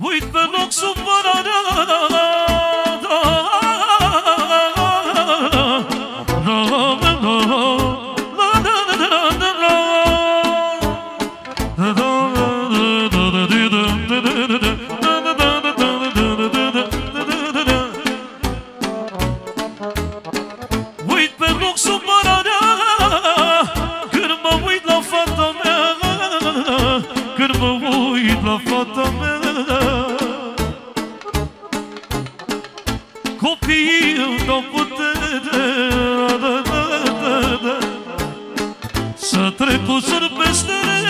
Uit pe loc supărarea Uit pe loc supărarea Când mă uit la fata mea Când mă uit la fata mea Copiii îmi dau putere Să trec ușor peste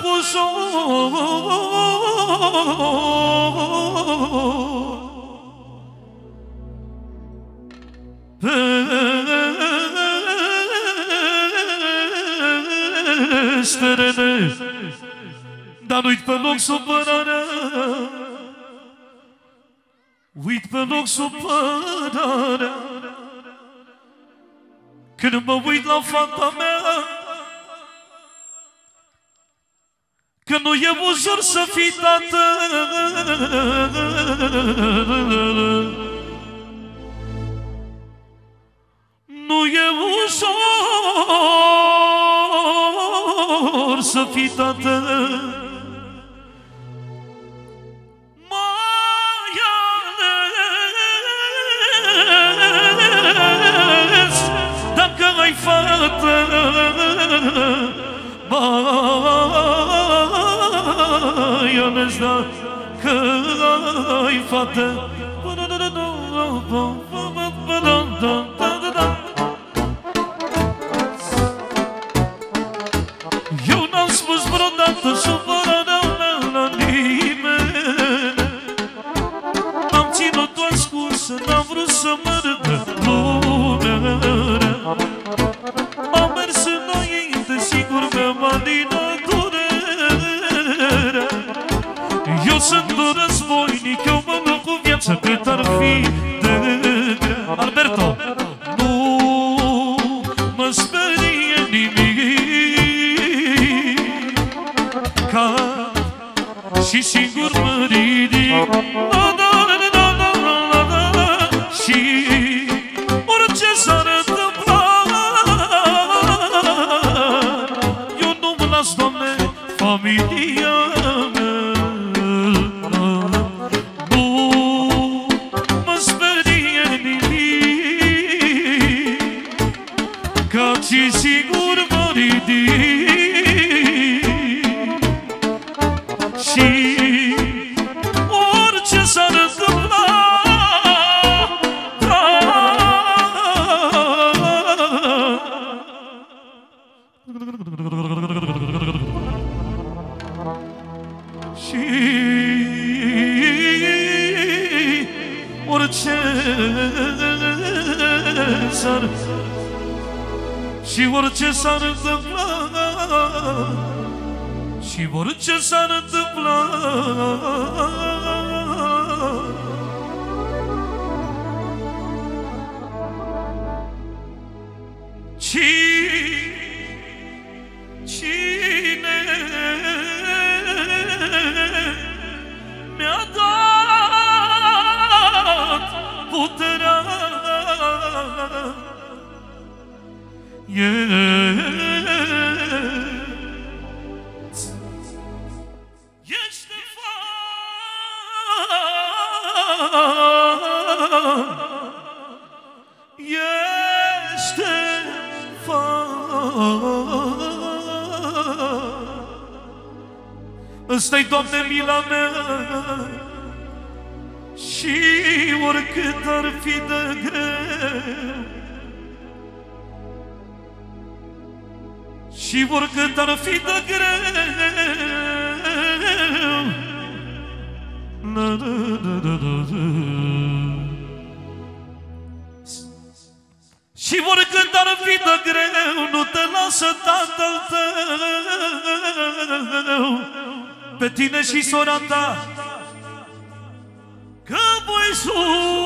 trec Peste rene Dar nu-i pe loc supărarea Uit pe loc supărarea Când mă uit la fata mea Că nu e ușor să fii tată. Nu e ușor să fii tată. Mai ales Dacă ai fată Mai ales dacă ai fată. Eu n-am spus vreodată supărarea mea la nimeni. Am ținut-o ascunsă, n-am vrut să mă râdă lumea Alberto! Nu mă sperie nimic Ca și singur mă ridic La, la, la, la, la, la, la, la, Și Și orice s-ar întâmpla Și orice s-ar Și orice s-ar întâmpla Și orice s-ar întâmpla Ci- Cine mi-a dat puterea? E Este Ăsta-i, Doamne, mila mea. Și oricât ar fi de greu Și oricât ar fi de greu Și oricând ar fi de greu Nu te las lasă tatăl tău. Pe tine și sora ta Că voi sunteți